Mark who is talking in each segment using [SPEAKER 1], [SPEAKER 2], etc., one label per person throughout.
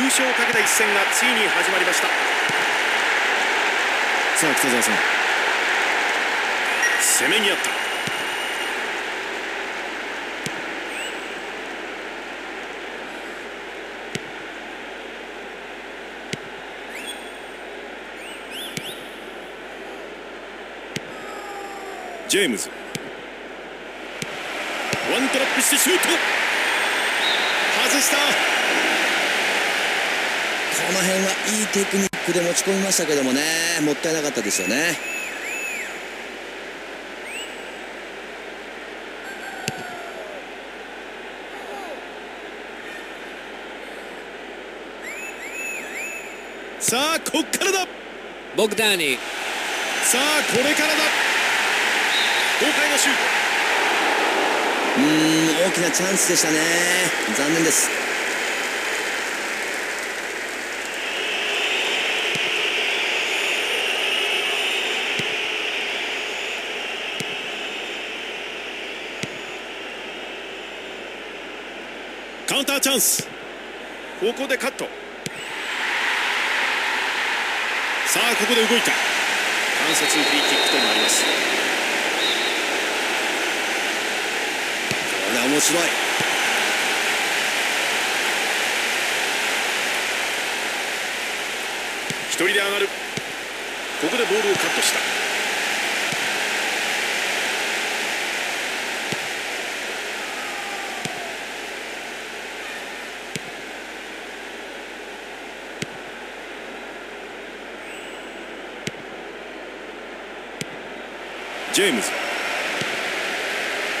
[SPEAKER 1] 優勝をかけた一戦がついに始まりました。
[SPEAKER 2] さあ北澤さん。
[SPEAKER 1] 攻めにあった。ジェームズ。ワントラップしてシュート。外した
[SPEAKER 2] この辺はいいテクニックで持ち込みましたけどもねもったいなかったですよね。
[SPEAKER 1] さあこっからだ。
[SPEAKER 3] ボグダー。ニ
[SPEAKER 1] さあこれからだ。豪快なシュー
[SPEAKER 2] うーん大きなチャンスでしたね。残念です
[SPEAKER 1] カウンターチャンス。ここでカット。さあここで動いた。関節フリーキックとなります。
[SPEAKER 2] これは面白い。
[SPEAKER 1] 一人で上がる。ここでボールをカットしたジェームズ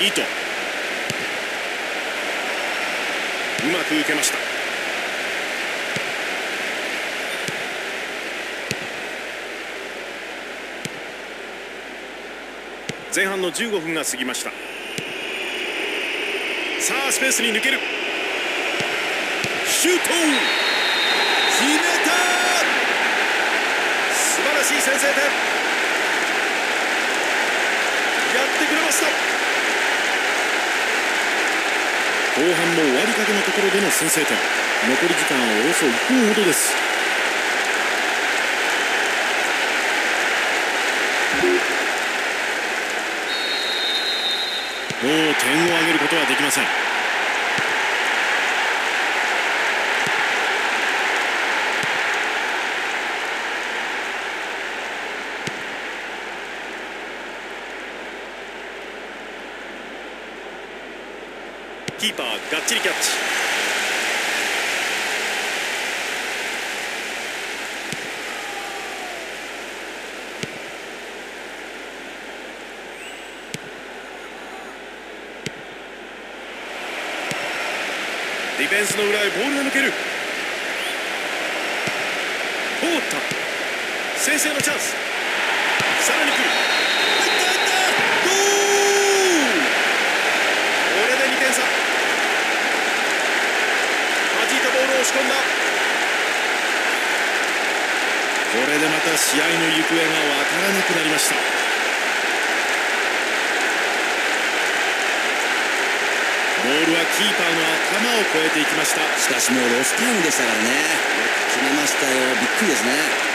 [SPEAKER 1] イトうまく受けました。前半の15分が過ぎました。さあスペースに抜ける。シュート!決めた!素晴らしい先制点やってくれました。
[SPEAKER 4] 後半も終わりかけのところでの先制点。残り時間はおよそ1分ほどです。もう点を挙げることはできません。
[SPEAKER 1] キーパーがっちりキャッチ。ディフェンスの裏へボールが抜ける。通った。先制のチャンス。さらに来る入った入ったゴールこれで2点差弾いたボールを押し込んだ。
[SPEAKER 4] これでまた試合の行方がわからなくなりました。ボールはキーパーの頭を越えていきました。
[SPEAKER 2] しかしもうロスタイムでしたからね。よく決めましたよ。びっくりですね。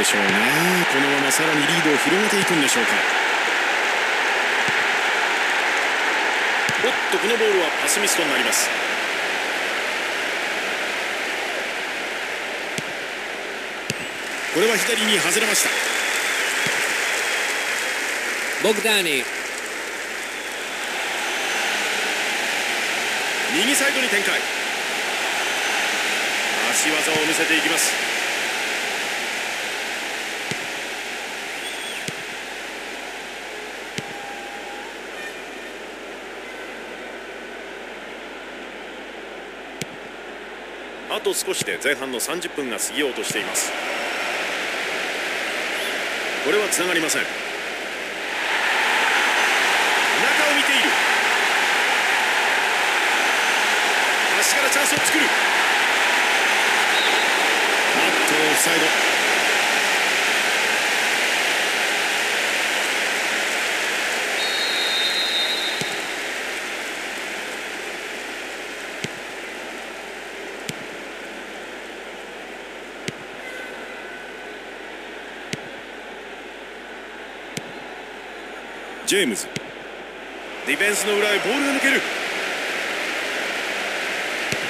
[SPEAKER 4] でしょうね。このままさらにリードを広げていくんでしょうか。
[SPEAKER 1] おっとこのボールはパスミスとなります。これは左に外れました。
[SPEAKER 3] ボグダーニ。
[SPEAKER 1] 右サイドに展開。足技を見せていきますあと少しで前半の30分が過ぎようとしています。これはつながりません。中を見ている。足からチャンスを作る。
[SPEAKER 4] あっとオフサイド。ジェームズ。
[SPEAKER 1] ディフェンスの裏へボールが抜ける。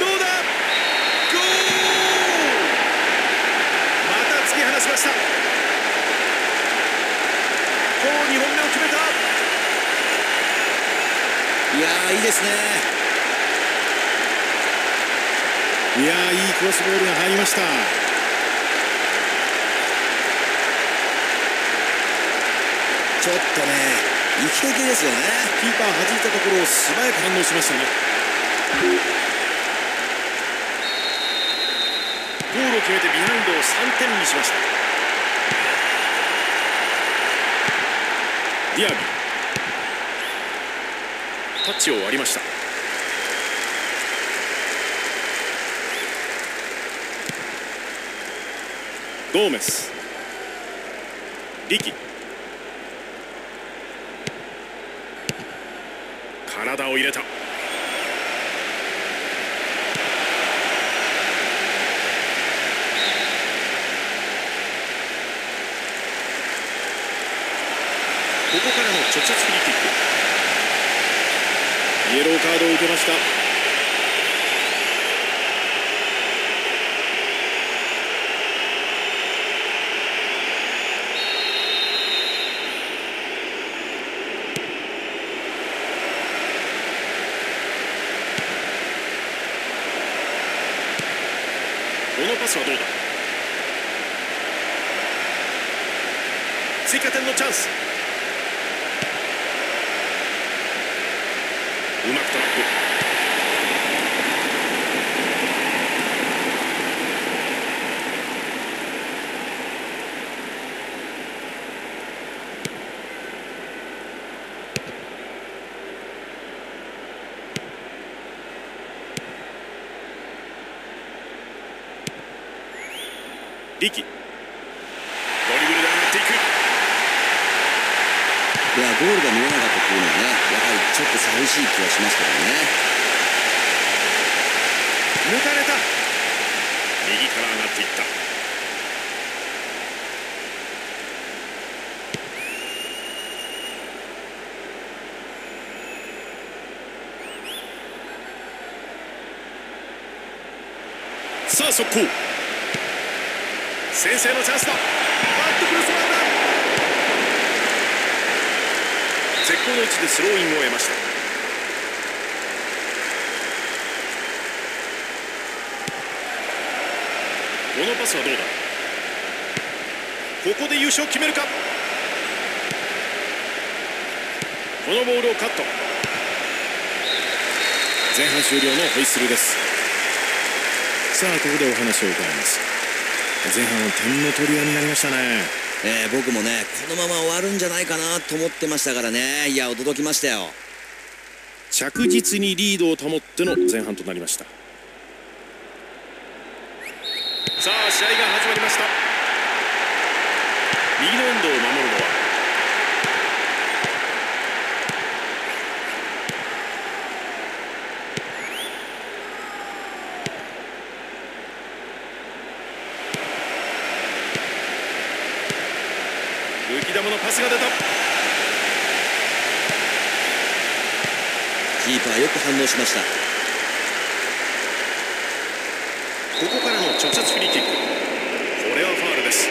[SPEAKER 1] どうだ？ゴー！ルまた突き放しました。今日2本目を決めた。
[SPEAKER 2] いやーいいですね。
[SPEAKER 4] いやーいいクロスボールが入りました。
[SPEAKER 2] ちょっとねイケイケですよね。
[SPEAKER 4] キーパー弾いたところを素早く反応しましたね。
[SPEAKER 1] ゴールを決めてビハインドを3点にしました。
[SPEAKER 4] ディアビ。
[SPEAKER 1] タッチを割りました。
[SPEAKER 4] ゴーメス。
[SPEAKER 1] 力体を入れた。ここからの直接フリーキック。
[SPEAKER 4] イエローカードを受けました。
[SPEAKER 1] のパスはどうだ？追加点のチャンス。うまくトラップ。力ドリブルで上がっていく。
[SPEAKER 2] いやゴールが見えなかったっていうのはねやはりちょっと寂しい気がしますけどね。
[SPEAKER 1] 抜かれた。右から上がっていった。さあ速攻先制のチャンスだ。バットクロスバー。だ絶好の位置でスローインを得ました。このパスはどうだ？ここで優勝決めるか？このボールをカット。
[SPEAKER 4] 前半終了のホイッスルです。さあここでお話を伺います。前半は点の取り合いになりましたね。
[SPEAKER 2] えー僕もねこのまま終わるんじゃないかなと思ってましたからね。いや驚きましたよ。
[SPEAKER 4] 着実にリードを保っての前半となりました。
[SPEAKER 1] さあ試合が始まりました。右のエンドを守るのパスが出た。
[SPEAKER 2] キーパーよく反応しました。
[SPEAKER 1] ここからの直接フリーキック。これはファールです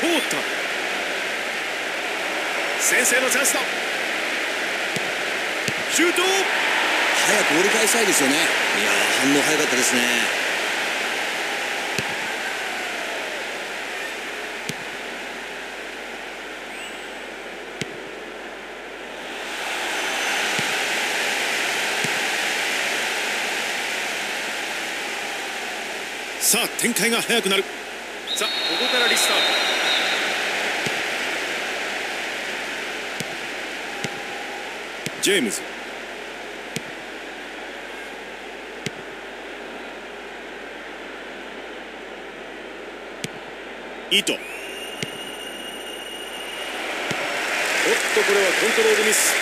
[SPEAKER 1] 通った先制のチャンスだ。シュート。
[SPEAKER 2] 早く折り返したいですよね。いやー反応早かったですね。
[SPEAKER 1] さあ展開が速くなる。さあここからリスタートジェームズイトおっとこれはコントロールミス。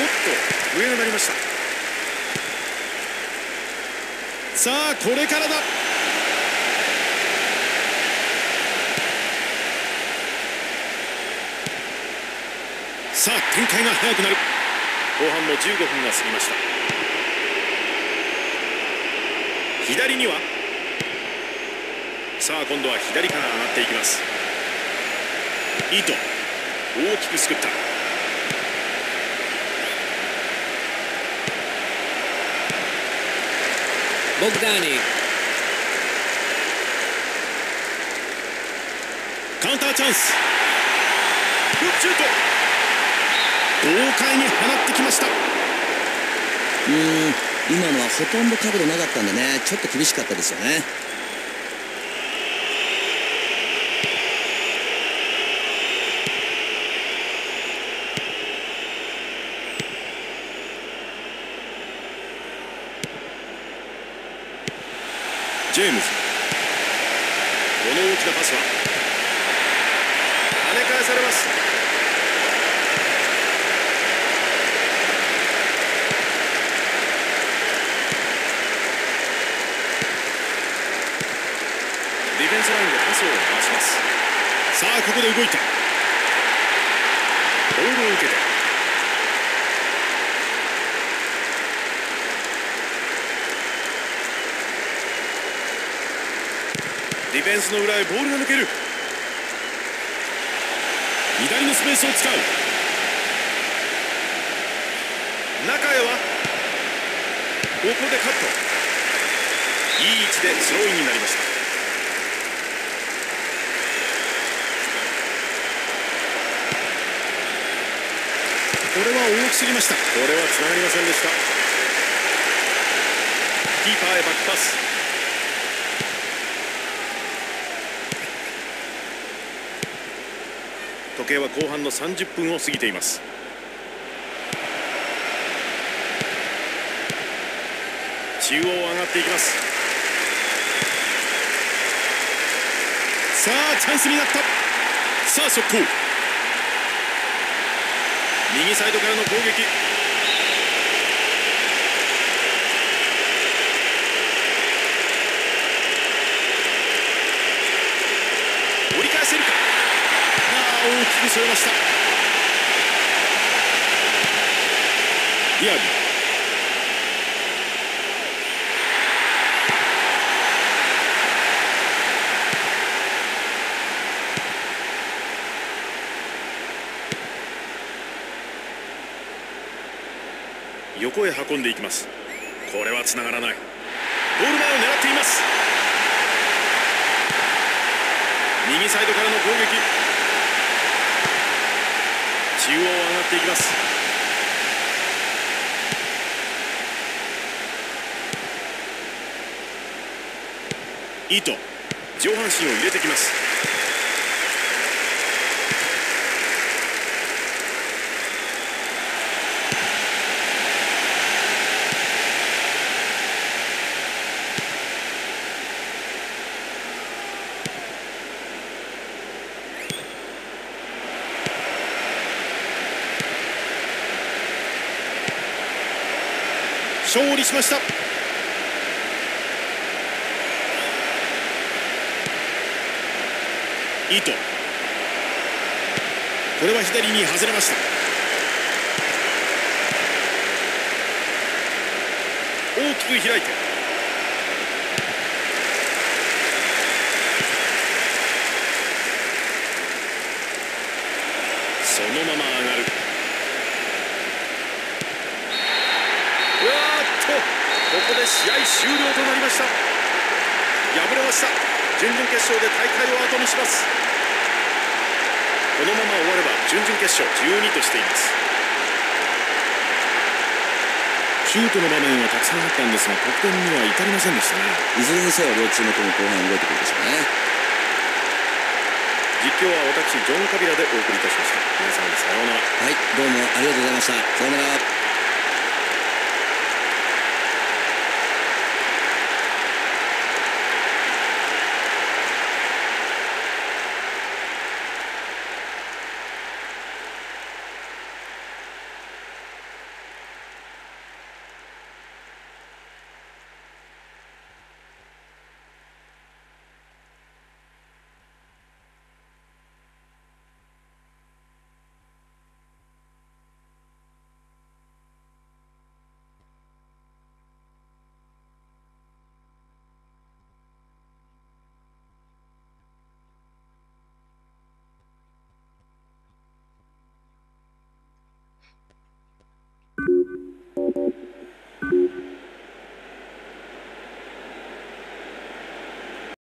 [SPEAKER 1] おっと笛が鳴りました。さあこれからだ。さあ展開が速くなる。後半も15分が過ぎました。左には。さあ今度は左から上がっていきます。イト大きくすくった。
[SPEAKER 3] ボグダーニ
[SPEAKER 1] カウンターチャンス。シュート。豪快に放ってきました。
[SPEAKER 2] うーん今のはほとんど角度なかったんでねちょっと厳しかったですよね。
[SPEAKER 1] ジェームズ。この大きなパスは跳ね返されますディフェンスラインでパスを回します。さあここで動いた。ボールを受けて。ディフェンスの裏へボールが抜ける。左のスペースを使う。中へは。ここでカット。いい位置でスローインになりました。これは大きすぎました。これはつながりませんでした。キーパーへバックパス。時計は後半の30分を過ぎています。中央を上がっていきます。さあチャンスになった。さあ速攻右サイドからの攻撃。折り返せるか。あ大きくそれました。リアル。横へ運んでいきます。これは繋がらない。ゴール前を狙っています。右サイドからの攻撃。中央を上がっていきます。イト上半身を入れてきます。勝利しました。イトこれは左に外れました。大きく開いて。そのまま上がるうわーっとここで試合終了となりました。敗れました。準々決勝で大会を後にします。このまま終われば準々決勝12としています。
[SPEAKER 4] シュートの場面はたくさんあったんですが得点には至りませんでしたね。
[SPEAKER 2] いずれにせよ両チームとも後半動いてくるでしょうね。
[SPEAKER 1] 実況は私ジョン・カビラでお送りいたしました。皆さんさようなら。
[SPEAKER 2] はいどうもありがとうございました。さようなら